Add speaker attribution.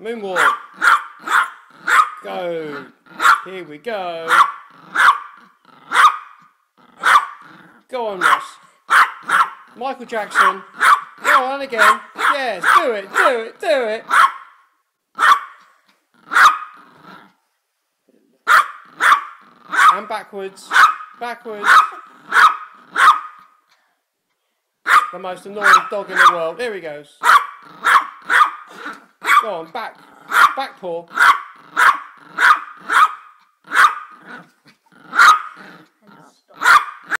Speaker 1: Moonwalk. Go. Here we go. Go on, Ross. Michael Jackson. Go on again. Yes, do it, do it, do it. And backwards. Backwards. The most annoying dog in the world. Here he goes. Go on, back. Back paw.